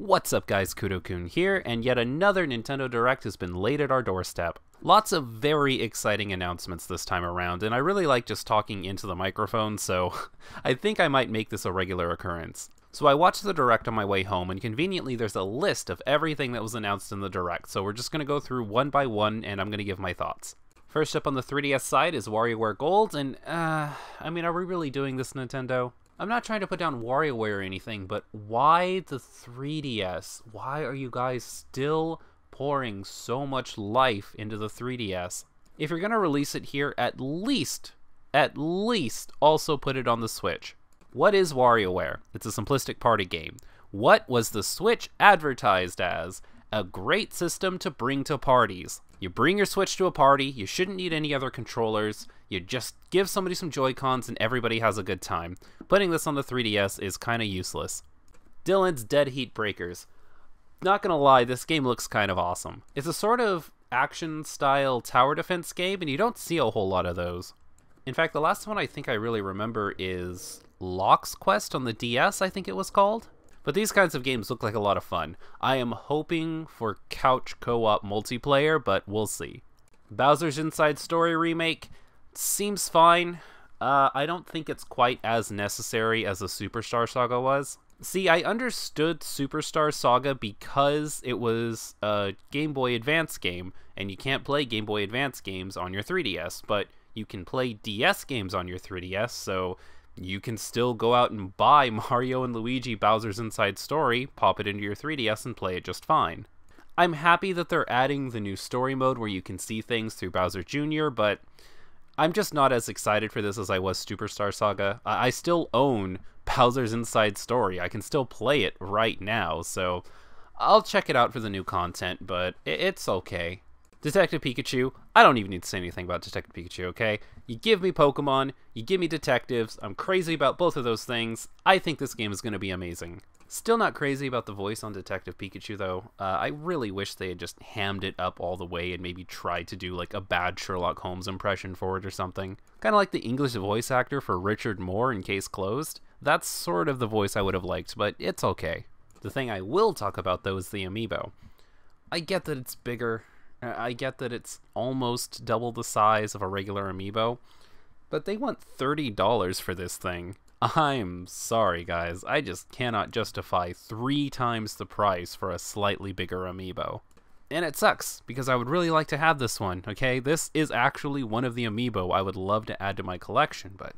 What's up guys, Kudou-kun here, and yet another Nintendo Direct has been laid at our doorstep. Lots of very exciting announcements this time around, and I really like just talking into the microphone, so I think I might make this a regular occurrence. So I watched the Direct on my way home, and conveniently there's a list of everything that was announced in the Direct, so we're just going to go through one by one, and I'm going to give my thoughts. First up on the 3DS side is WarioWare Gold, and, uh, I mean, are we really doing this, Nintendo? I'm not trying to put down WarioWare or anything, but why the 3DS? Why are you guys still pouring so much life into the 3DS? If you're going to release it here, at least, at least also put it on the Switch. What is WarioWare? It's a simplistic party game. What was the Switch advertised as? A great system to bring to parties. You bring your Switch to a party, you shouldn't need any other controllers, you just give somebody some Joy-Cons and everybody has a good time. Putting this on the 3DS is kinda useless. Dillon's Dead Heat Breakers. Not gonna lie, this game looks kind of awesome. It's a sort of action-style tower defense game, and you don't see a whole lot of those. In fact, the last one I think I really remember is Lock's Quest on the DS, I think it was called. But these kinds of games look like a lot of fun. I am hoping for couch co op multiplayer, but we'll see. Bowser's Inside Story Remake seems fine. Uh, I don't think it's quite as necessary as the Superstar Saga was. See, I understood Superstar Saga because it was a Game Boy Advance game, and you can't play Game Boy Advance games on your 3DS, but you can play DS games on your 3DS, so you can still go out and buy Mario and Luigi Bowser's Inside Story, pop it into your 3DS, and play it just fine. I'm happy that they're adding the new story mode where you can see things through Bowser Jr., but I'm just not as excited for this as I was Superstar Saga. I still own Bowser's Inside Story. I can still play it right now, so I'll check it out for the new content, but it's okay. Detective Pikachu, I don't even need to say anything about Detective Pikachu, okay? You give me Pokemon, you give me detectives, I'm crazy about both of those things. I think this game is going to be amazing. Still not crazy about the voice on Detective Pikachu, though. Uh, I really wish they had just hammed it up all the way and maybe tried to do like a bad Sherlock Holmes impression for it or something. Kind of like the English voice actor for Richard Moore in Case Closed. That's sort of the voice I would have liked, but it's okay. The thing I will talk about, though, is the amiibo. I get that it's bigger, I get that it's almost double the size of a regular amiibo, but they want $30 for this thing. I'm sorry, guys. I just cannot justify three times the price for a slightly bigger amiibo. And it sucks, because I would really like to have this one, okay? This is actually one of the amiibo I would love to add to my collection, but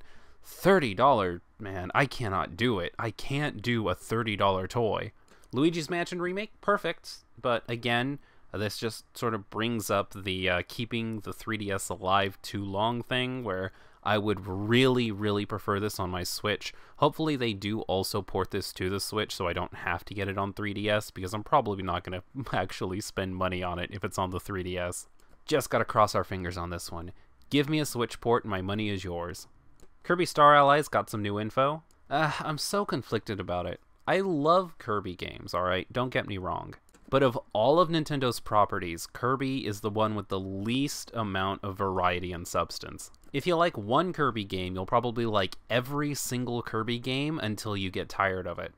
$30, man, I cannot do it. I can't do a $30 toy. Luigi's Mansion Remake, perfect, but again, this just sort of brings up the uh, keeping the 3DS alive too long thing, where I would really, really prefer this on my Switch. Hopefully, they do also port this to the Switch so I don't have to get it on 3DS, because I'm probably not going to actually spend money on it if it's on the 3DS. Just gotta cross our fingers on this one. Give me a Switch port and my money is yours. Kirby Star Allies got some new info. Uh, I'm so conflicted about it. I love Kirby games, alright? Don't get me wrong. But of all of Nintendo's properties, Kirby is the one with the least amount of variety and substance. If you like one Kirby game, you'll probably like every single Kirby game until you get tired of it.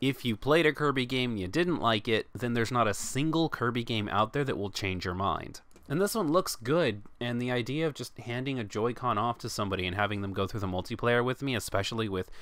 If you played a Kirby game and you didn't like it, then there's not a single Kirby game out there that will change your mind. And this one looks good, and the idea of just handing a Joy-Con off to somebody and having them go through the multiplayer with me, especially with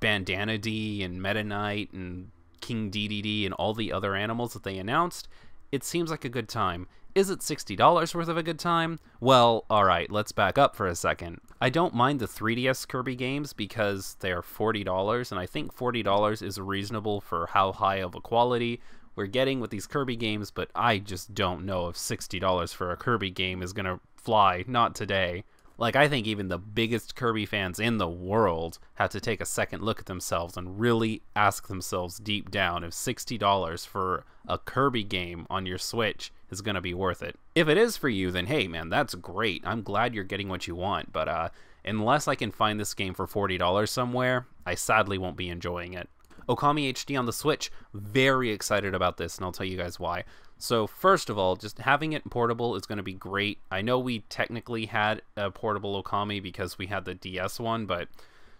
Bandana Dee and Meta Knight and King Dedede and all the other animals that they announced, it seems like a good time. Is it $60 worth of a good time? Well, alright, let's back up for a second. I don't mind the 3DS Kirby games because they are $40, and I think $40 is reasonable for how high of a quality we're getting with these Kirby games, but I just don't know if $60 for a Kirby game is gonna fly, not today. Like, I think even the biggest Kirby fans in the world have to take a second look at themselves and really ask themselves deep down if $60 for a Kirby game on your Switch is going to be worth it. If it is for you, then hey, man, that's great. I'm glad you're getting what you want, but uh, unless I can find this game for $40 somewhere, I sadly won't be enjoying it. Okami HD on the Switch, very excited about this, and I'll tell you guys why. So, first of all, just having it portable is going to be great. I know we technically had a portable Okami because we had the DS one, but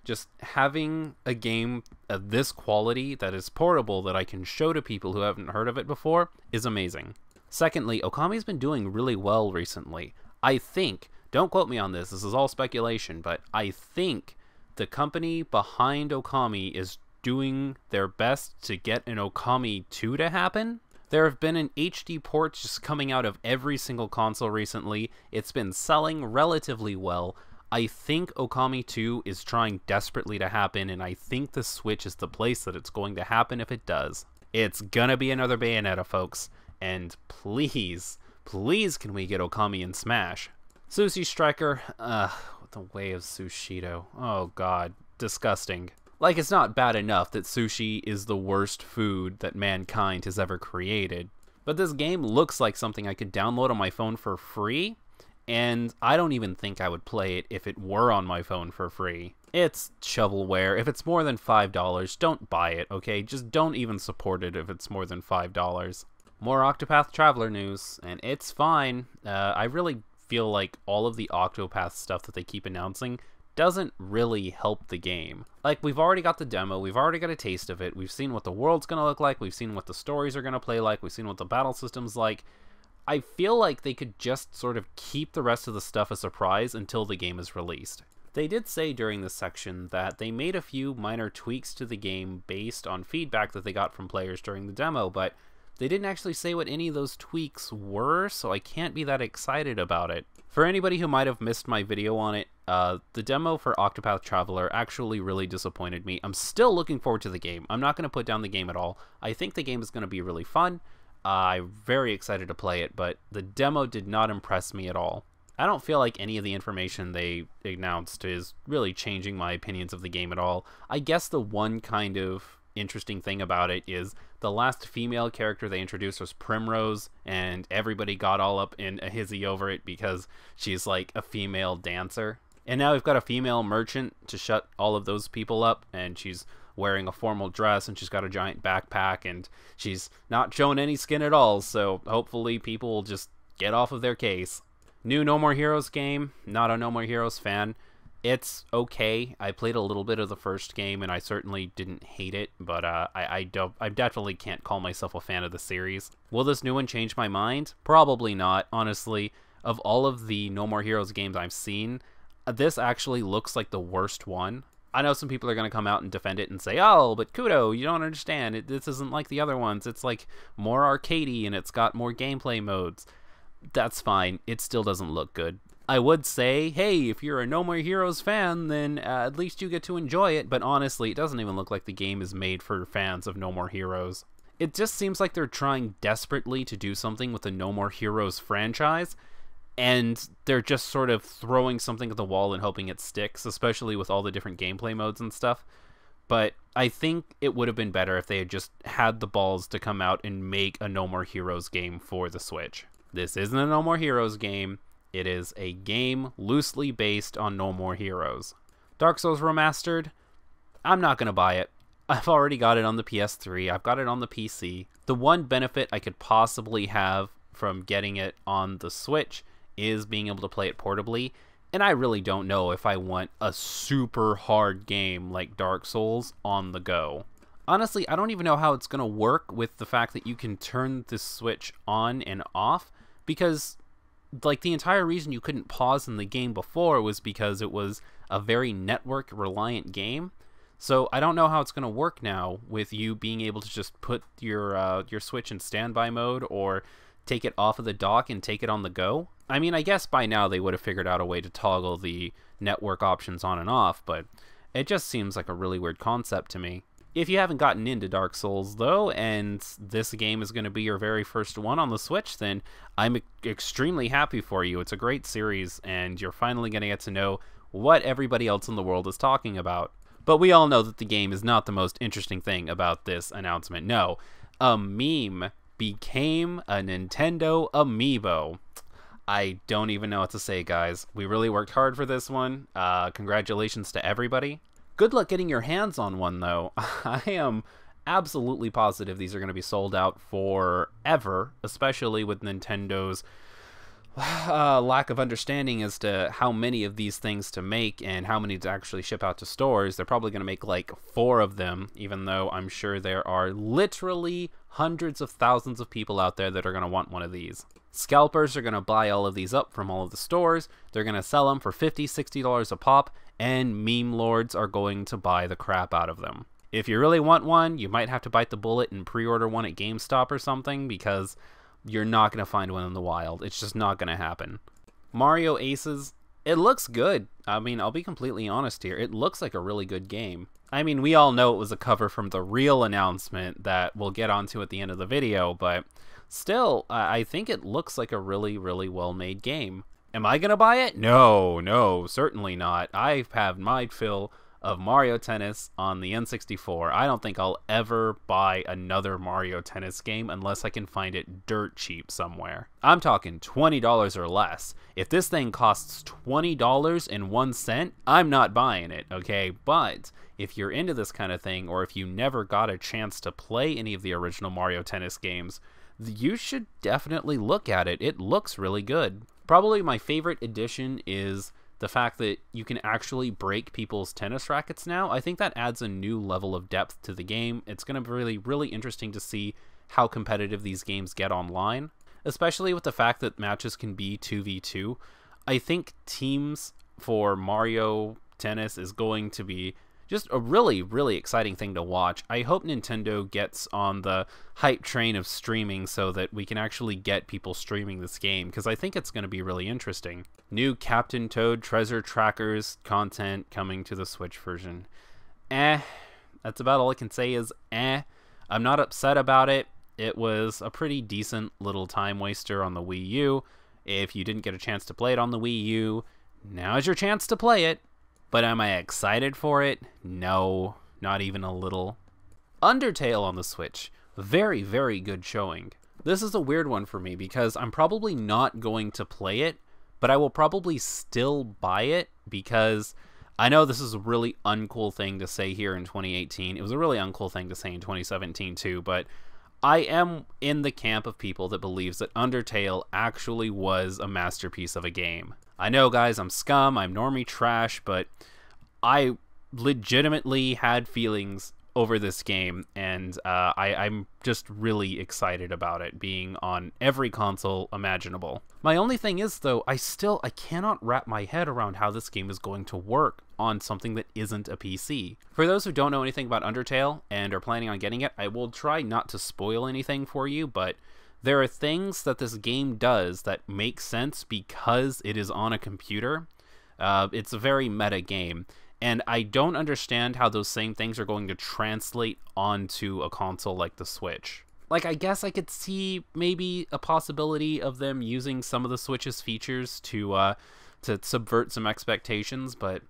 just having a game of this quality that is portable that I can show to people who haven't heard of it before is amazing. Secondly, Okami's been doing really well recently. I think, don't quote me on this, this is all speculation, but I think the company behind Okami is doing their best to get an Okami 2 to happen. There have been an HD port just coming out of every single console recently. It's been selling relatively well. I think Okami 2 is trying desperately to happen, and I think the Switch is the place that it's going to happen if it does. It's gonna be another Bayonetta, folks. And please, please can we get Okami in Smash? Sushi Striker, ugh, the way of Sushido. Oh god, disgusting. Like, it's not bad enough that sushi is the worst food that mankind has ever created. But this game looks like something I could download on my phone for free, and I don't even think I would play it if it were on my phone for free. It's shovelware. If it's more than $5, don't buy it, okay? Just don't even support it if it's more than $5 more Octopath Traveler news, and it's fine. Uh, I really feel like all of the Octopath stuff that they keep announcing doesn't really help the game. Like, we've already got the demo, we've already got a taste of it, we've seen what the world's gonna look like, we've seen what the stories are gonna play like, we've seen what the battle system's like. I feel like they could just sort of keep the rest of the stuff a surprise until the game is released. They did say during this section that they made a few minor tweaks to the game based on feedback that they got from players during the demo, but they didn't actually say what any of those tweaks were, so I can't be that excited about it. For anybody who might have missed my video on it, uh, the demo for Octopath Traveler actually really disappointed me. I'm still looking forward to the game. I'm not going to put down the game at all. I think the game is going to be really fun. Uh, I'm very excited to play it, but the demo did not impress me at all. I don't feel like any of the information they announced is really changing my opinions of the game at all. I guess the one kind of interesting thing about it is the last female character they introduced was Primrose, and everybody got all up in a hizzy over it because she's like a female dancer. And now we've got a female merchant to shut all of those people up, and she's wearing a formal dress and she's got a giant backpack and she's not showing any skin at all, so hopefully people will just get off of their case. New No More Heroes game, not a No More Heroes fan it's okay. I played a little bit of the first game, and I certainly didn't hate it, but uh, I I, don't, I definitely can't call myself a fan of the series. Will this new one change my mind? Probably not. Honestly, of all of the No More Heroes games I've seen, this actually looks like the worst one. I know some people are going to come out and defend it and say, "Oh, but Kudou, you don't understand. It, this isn't like the other ones. It's like more arcadey and it's got more gameplay modes." That's fine. It still doesn't look good. I would say, hey, if you're a No More Heroes fan, then uh, at least you get to enjoy it, but honestly, it doesn't even look like the game is made for fans of No More Heroes. It just seems like they're trying desperately to do something with the No More Heroes franchise, and they're just sort of throwing something at the wall and hoping it sticks, especially with all the different gameplay modes and stuff. But I think it would have been better if they had just had the balls to come out and make a No More Heroes game for the Switch. This isn't a No More Heroes game it is a game loosely based on No More Heroes. Dark Souls Remastered, I'm not going to buy it. I've already got it on the PS3, I've got it on the PC. The one benefit I could possibly have from getting it on the Switch is being able to play it portably. And I really don't know if I want a super hard game like Dark Souls on the go. Honestly, I don't even know how it's going to work with the fact that you can turn the Switch on and off because like the entire reason you couldn't pause in the game before was because it was a very network reliant game. So I don't know how it's going to work now with you being able to just put your uh, your Switch in standby mode or take it off of the dock and take it on the go. I mean, I guess by now they would have figured out a way to toggle the network options on and off, but it just seems like a really weird concept to me. If you haven't gotten into Dark Souls, though, and this game is going to be your very first one on the Switch, then I'm extremely happy for you. It's a great series, and you're finally going to get to know what everybody else in the world is talking about. But we all know that the game is not the most interesting thing about this announcement. No, a meme became a Nintendo amiibo. I don't even know what to say, guys. We really worked hard for this one. Uh, congratulations to everybody. Good luck getting your hands on one, though. I am absolutely positive these are going to be sold out forever, especially with Nintendo's uh, lack of understanding as to how many of these things to make and how many to actually ship out to stores. They're probably going to make like four of them, even though I'm sure there are literally hundreds of thousands of people out there that are going to want one of these. Scalpers are going to buy all of these up from all of the stores. They're going to sell them for $50, $60 a pop, and meme lords are going to buy the crap out of them. If you really want one, you might have to bite the bullet and pre order one at GameStop or something because you're not going to find one in the wild. It's just not going to happen. Mario Aces, it looks good. I mean, I'll be completely honest here. It looks like a really good game. I mean, we all know it was a cover from the real announcement that we'll get onto at the end of the video, but still, I think it looks like a really, really well made game. Am I going to buy it? No, no, certainly not. I have had my fill of Mario Tennis on the N64. I don't think I'll ever buy another Mario Tennis game unless I can find it dirt cheap somewhere. I'm talking $20 or less. If this thing costs $20 and 1 cent, I'm not buying it, okay? But if you're into this kind of thing or if you never got a chance to play any of the original Mario Tennis games, you should definitely look at it. It looks really good. Probably my favorite addition is the fact that you can actually break people's tennis rackets now, I think that adds a new level of depth to the game. It's going to be really, really interesting to see how competitive these games get online, especially with the fact that matches can be 2v2. I think teams for Mario Tennis is going to be just a really, really exciting thing to watch. I hope Nintendo gets on the hype train of streaming so that we can actually get people streaming this game because I think it's going to be really interesting. New Captain Toad Treasure Trackers content coming to the Switch version. Eh. That's about all I can say is eh. I'm not upset about it. It was a pretty decent little time waster on the Wii U. If you didn't get a chance to play it on the Wii U, now's your chance to play it. But am I excited for it? No, not even a little. Undertale on the Switch. Very, very good showing. This is a weird one for me because I'm probably not going to play it, but I will probably still buy it because I know this is a really uncool thing to say here in 2018. It was a really uncool thing to say in 2017 too, but I am in the camp of people that believes that Undertale actually was a masterpiece of a game. I know, guys, I'm scum, I'm normie trash, but I legitimately had feelings over this game, and uh, I, I'm just really excited about it being on every console imaginable. My only thing is, though, I still I cannot wrap my head around how this game is going to work on something that isn't a PC. For those who don't know anything about Undertale and are planning on getting it, I will try not to spoil anything for you, but there are things that this game does that make sense because it is on a computer. Uh, it's a very meta game and I don't understand how those same things are going to translate onto a console like the Switch. Like, I guess I could see maybe a possibility of them using some of the Switch's features to uh, to subvert some expectations, but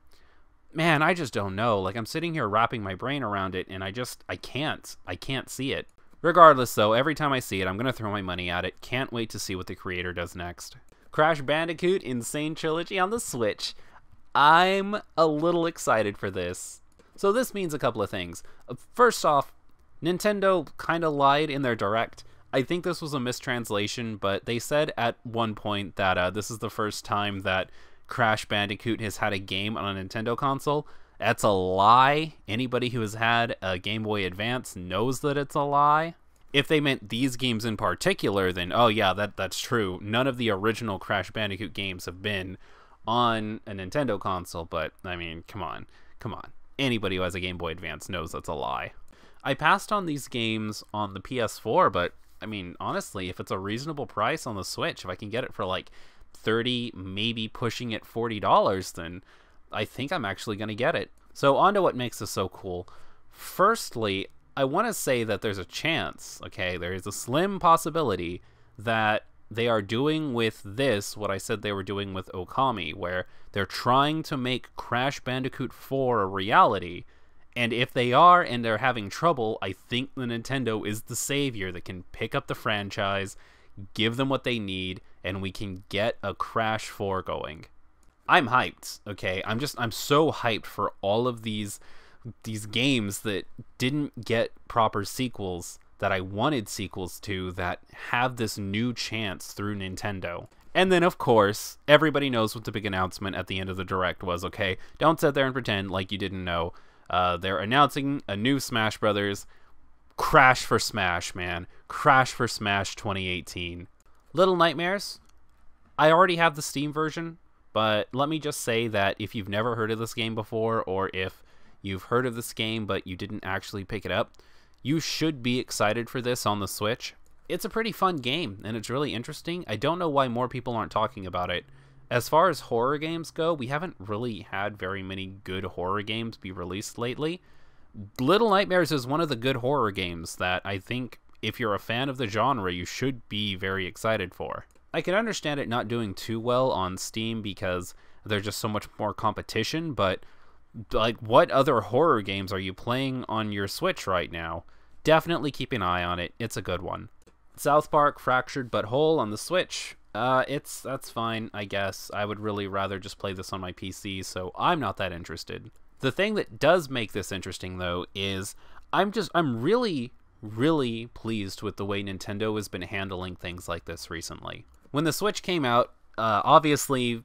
man, I just don't know. Like, I'm sitting here wrapping my brain around it, and I just I can't I can't see it. Regardless, though, every time I see it, I'm gonna throw my money at it. Can't wait to see what the creator does next. Crash Bandicoot N. Sane Trilogy on the Switch. I'm a little excited for this. So this means a couple of things. First off, Nintendo kind of lied in their direct. I think this was a mistranslation, but they said at one point that uh, this is the first time that Crash Bandicoot has had a game on a Nintendo console. That's a lie. Anybody who has had a Game Boy Advance knows that it's a lie. If they meant these games in particular, then oh yeah, that that's true. None of the original Crash Bandicoot games have been on a Nintendo console, but I mean, come on, come on. Anybody who has a Game Boy Advance knows that's a lie. I passed on these games on the PS4, but I mean, honestly, if it's a reasonable price on the Switch, if I can get it for like 30, maybe pushing it $40, then I think I'm actually going to get it. So, on to what makes this so cool. Firstly, I want to say that there's a chance, okay, there is a slim possibility that they are doing with this what I said they were doing with Okami, where they're trying to make Crash Bandicoot 4 a reality. And if they are and they're having trouble, I think the Nintendo is the savior that can pick up the franchise, give them what they need, and we can get a Crash 4 going. I'm hyped, okay? I'm just I'm so hyped for all of these these games that didn't get proper sequels that I wanted sequels to that have this new chance through Nintendo. And then, of course, everybody knows what the big announcement at the end of the direct was. Okay, don't sit there and pretend like you didn't know. Uh, they're announcing a new Smash Brothers. Crash for Smash, man. Crash for Smash 2018. Little Nightmares. I already have the Steam version, but let me just say that if you've never heard of this game before, or if you've heard of this game but you didn't actually pick it up, you should be excited for this on the Switch. It's a pretty fun game, and it's really interesting. I don't know why more people aren't talking about it. As far as horror games go, we haven't really had very many good horror games be released lately. Little Nightmares is one of the good horror games that I think if you're a fan of the genre, you should be very excited for. I can understand it not doing too well on Steam because there's just so much more competition, but like what other horror games are you playing on your Switch right now? Definitely keep an eye on it. It's a good one. South Park Fractured But Whole on the Switch. Uh, it's that's fine, I guess. I would really rather just play this on my PC, so I'm not that interested. The thing that does make this interesting though is I'm just I'm really really pleased with the way Nintendo has been handling things like this recently. When the Switch came out, uh, obviously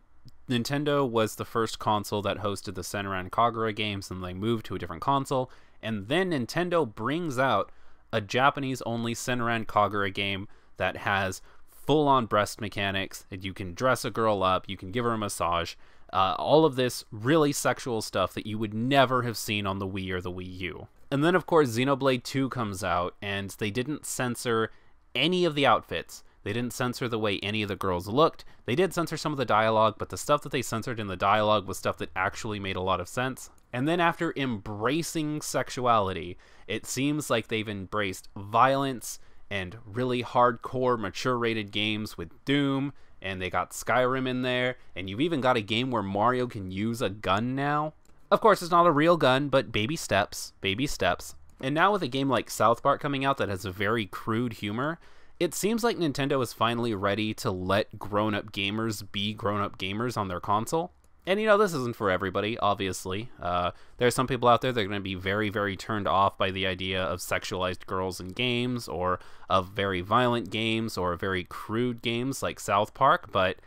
Nintendo was the first console that hosted the Senran Kagura games, and they moved to a different console. And then Nintendo brings out a Japanese only Senran Kagura game that has full on breast mechanics, and you can dress a girl up, you can give her a massage. Uh, all of this really sexual stuff that you would never have seen on the Wii or the Wii U. And then, of course, Xenoblade 2 comes out, and they didn't censor any of the outfits. They didn't censor the way any of the girls looked. They did censor some of the dialogue, but the stuff that they censored in the dialogue was stuff that actually made a lot of sense. And then, after embracing sexuality, it seems like they've embraced violence and really hardcore, mature rated games with Doom, and they got Skyrim in there, and you've even got a game where Mario can use a gun now. Of course, it's not a real gun, but baby steps, baby steps. And now with a game like South Park coming out that has a very crude humor, it seems like Nintendo is finally ready to let grown up gamers be grown up gamers on their console. And you know, this isn't for everybody, obviously. Uh, there are some people out there that are going to be very, very turned off by the idea of sexualized girls in games, or of very violent games, or very crude games like South Park. But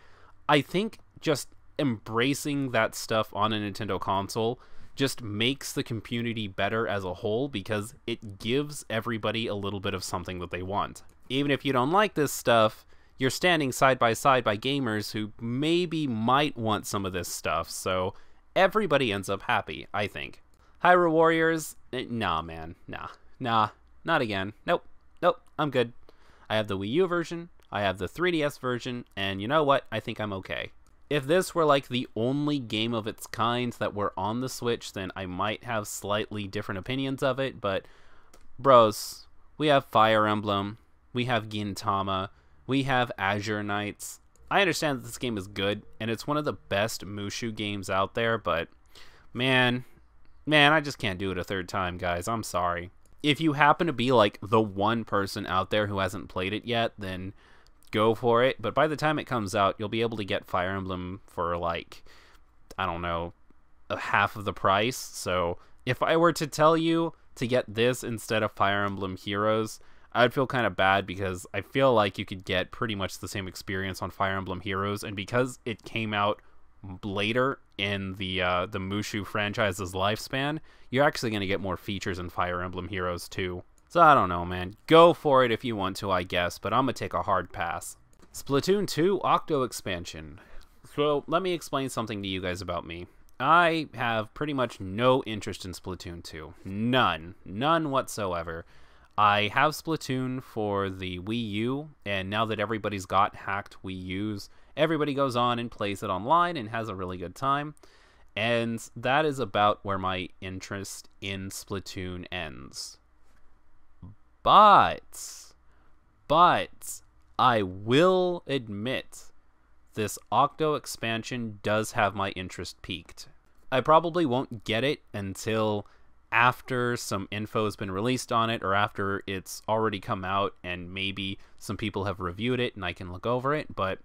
I think just embracing that stuff on a Nintendo console just makes the community better as a whole because it gives everybody a little bit of something that they want even if you don't like this stuff, you're standing side by side by gamers who maybe might want some of this stuff. So everybody ends up happy, I think. Hyrule Warriors, eh, nah, man, nah, nah, not again. Nope, nope, I'm good. I have the Wii U version, I have the 3DS version, and you know what? I think I'm okay. If this were like the only game of its kind that were on the Switch, then I might have slightly different opinions of it, but bros, we have Fire Emblem, we have Gintama, we have Azure Knights. I understand that this game is good, and it's one of the best Musou games out there, but man, man, I just can't do it a third time, guys. I'm sorry. If you happen to be like the one person out there who hasn't played it yet, then go for it. But by the time it comes out, you'll be able to get Fire Emblem for like, I don't know, a half of the price. So if I were to tell you to get this instead of Fire Emblem Heroes, I'd feel kind of bad because I feel like you could get pretty much the same experience on Fire Emblem Heroes, and because it came out later in the uh, the Musou franchise's lifespan, you're actually going to get more features in Fire Emblem Heroes too. So I don't know, man. Go for it if you want to, I guess, but I'm gonna take a hard pass. Splatoon 2 Octo expansion. So let me explain something to you guys about me. I have pretty much no interest in Splatoon 2. None. None whatsoever. I have Splatoon for the Wii U, and now that everybody's got hacked Wii U's, everybody goes on and plays it online and has a really good time. And that is about where my interest in Splatoon ends. But, but, I will admit, this Octo expansion does have my interest peaked. I probably won't get it until after some info has been released on it or after it's already come out and maybe some people have reviewed it and I can look over it, but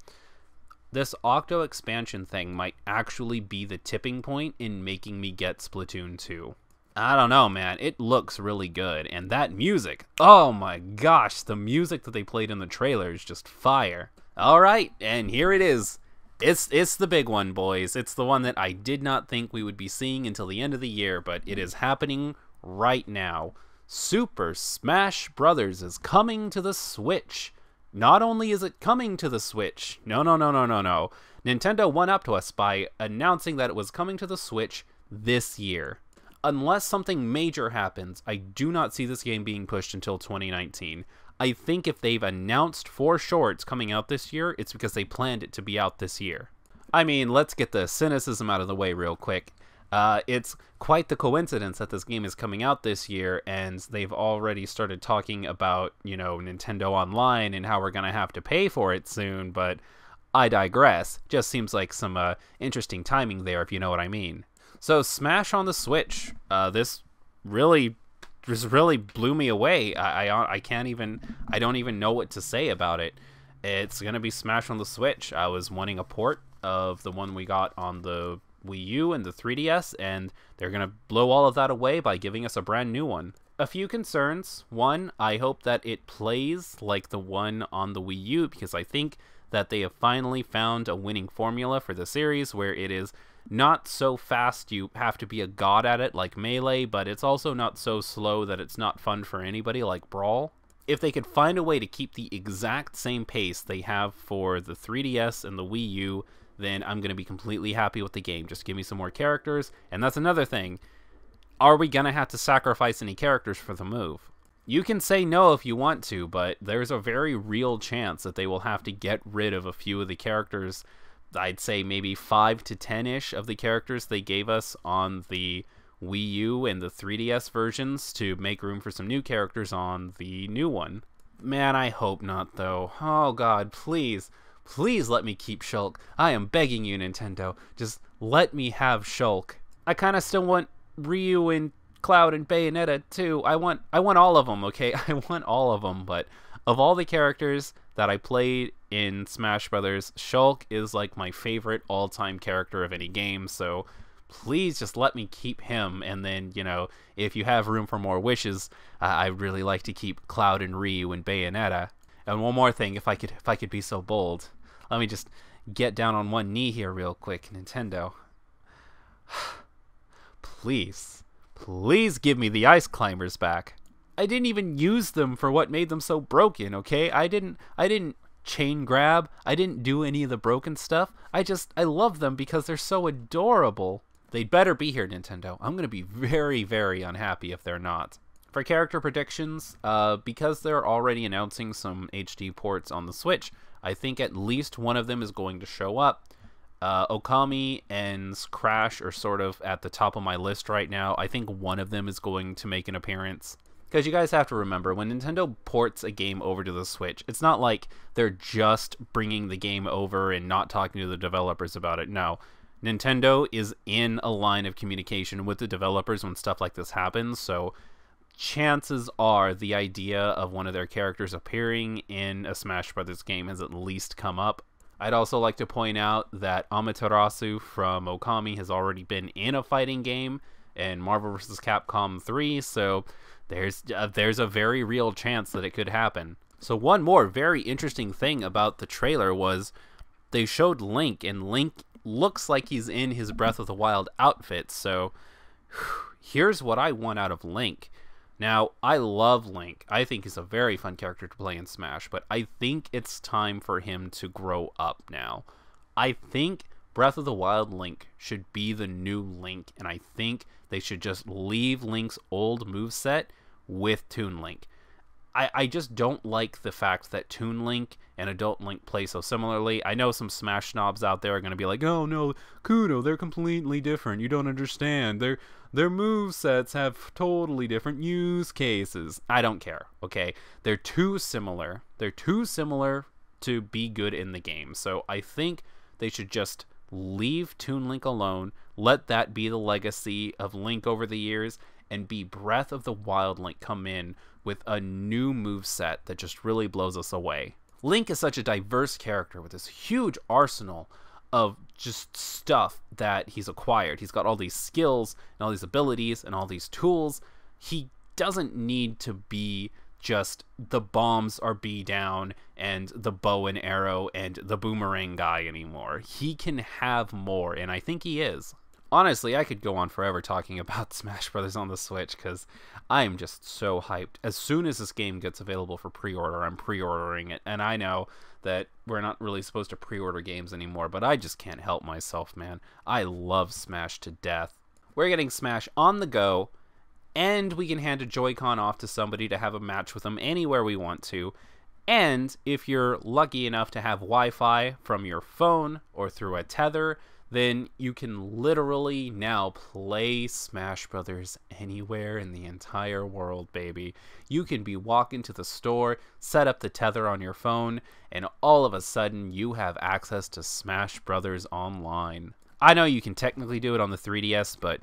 this Octo expansion thing might actually be the tipping point in making me get Splatoon 2. I don't know, man. It looks really good. And that music, oh my gosh, the music that they played in the trailer is just fire. All right, and here it is. It's it's the big one, boys. It's the one that I did not think we would be seeing until the end of the year, but it is happening right now. Super Smash Brothers is coming to the Switch. Not only is it coming to the Switch, no, no, no, no, no, no. Nintendo went up to us by announcing that it was coming to the Switch this year. Unless something major happens, I do not see this game being pushed until 2019. I think if they've announced four shorts coming out this year, it's because they planned it to be out this year. I mean, let's get the cynicism out of the way real quick. Uh, it's quite the coincidence that this game is coming out this year, and they've already started talking about, you know, Nintendo Online and how we're going to have to pay for it soon, but I digress. Just seems like some uh, interesting timing there, if you know what I mean. So, Smash on the Switch. Uh, this really just really blew me away. I, I uh, I can't even I don't even know what to say about it. It's gonna be Smash on the Switch. I was wanting a port of the one we got on the Wii U and the 3DS, and they're gonna blow all of that away by giving us a brand new one. A few concerns. One, I hope that it plays like the one on the Wii U because I think that they have finally found a winning formula for the series where it is not so fast you have to be a god at it like Melee, but it's also not so slow that it's not fun for anybody like Brawl. If they could find a way to keep the exact same pace they have for the 3DS and the Wii U, then I'm going to be completely happy with the game. Just give me some more characters. And that's another thing. Are we going to have to sacrifice any characters for the move? You can say no if you want to, but there's a very real chance that they will have to get rid of a few of the characters I'd say maybe five to ten ish of the characters they gave us on the Wii U and the 3DS versions to make room for some new characters on the new one. Man, I hope not, though. Oh god, please, please let me keep Shulk. I am begging you, Nintendo. Just let me have Shulk. I kind of still want Ryu and Cloud and Bayonetta too. I want I want all of them, okay? I want all of them, but of all the characters that I played in Smash Brothers, Shulk is like my favorite all-time character of any game. So please just let me keep him. And then you know, if you have room for more wishes, uh, I'd really like to keep Cloud and Ryu and Bayonetta. And one more thing, if I could, if I could be so bold, let me just get down on one knee here real quick, Nintendo. please, please give me the ice climbers back. I didn't even use them for what made them so broken, okay? I didn't I didn't chain grab. I didn't do any of the broken stuff. I just I love them because they're so adorable. They'd better be here, Nintendo. I'm going to be very very unhappy if they're not. For character predictions, uh, because they're already announcing some HD ports on the Switch, I think at least one of them is going to show up. Uh, Okami and Crash are sort of at the top of my list right now. I think one of them is going to make an appearance. Because you guys have to remember, when Nintendo ports a game over to the Switch, it's not like they're just bringing the game over and not talking to the developers about it. No. Nintendo is in a line of communication with the developers when stuff like this happens, so chances are the idea of one of their characters appearing in a Smash Brothers game has at least come up. I'd also like to point out that Amaterasu from Okami has already been in a fighting game in Marvel vs. Capcom 3, so there's uh, there's a very real chance that it could happen. So one more very interesting thing about the trailer was they showed Link and Link looks like he's in his Breath of the Wild outfit. So here's what I want out of Link. Now, I love Link. I think he's a very fun character to play in Smash, but I think it's time for him to grow up now. I think Breath of the Wild Link should be the new Link, and I think they should just leave Link's old move set with Toon Link. I, I just don't like the fact that Toon Link and Adult Link play so similarly. I know some Smash snobs out there are going to be like, "Oh no, Kudou, they're completely different. You don't understand. Their their move sets have totally different use cases." I don't care. Okay, they're too similar. They're too similar to be good in the game. So I think they should just leave Toon Link alone. Let that be the legacy of Link over the years, and be Breath of the Wild Link come in with a new move set that just really blows us away. Link is such a diverse character with this huge arsenal of just stuff that he's acquired. He's got all these skills and all these abilities and all these tools. He doesn't need to be just the bombs are B down and the bow and arrow and the boomerang guy anymore. He can have more, and I think he is. Honestly, I could go on forever talking about Smash Brothers on the Switch because I'm just so hyped. As soon as this game gets available for pre order, I'm pre ordering it. And I know that we're not really supposed to pre order games anymore, but I just can't help myself, man. I love Smash to death. We're getting Smash on the go, and we can hand a Joy-Con off to somebody to have a match with them anywhere we want to. And if you're lucky enough to have Wi Fi from your phone or through a tether, then you can literally now play Smash Brothers anywhere in the entire world, baby. You can be walking to the store, set up the tether on your phone, and all of a sudden you have access to Smash Brothers online. I know you can technically do it on the 3DS, but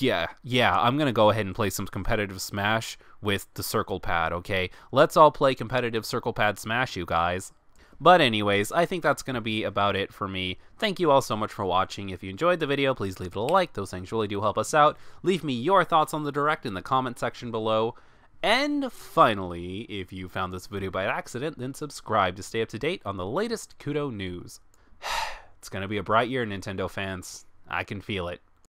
yeah, yeah, I'm going to go ahead and play some competitive Smash with the Circle Pad, okay? Let's all play competitive Circle Pad Smash, you guys. But anyways, I think that's going to be about it for me. Thank you all so much for watching. If you enjoyed the video, please leave it a like. Those things really do help us out. Leave me your thoughts on the Direct in the comment section below. And finally, if you found this video by accident, then subscribe to stay up to date on the latest Kudou news. it's going to be a bright year, Nintendo fans. I can feel it.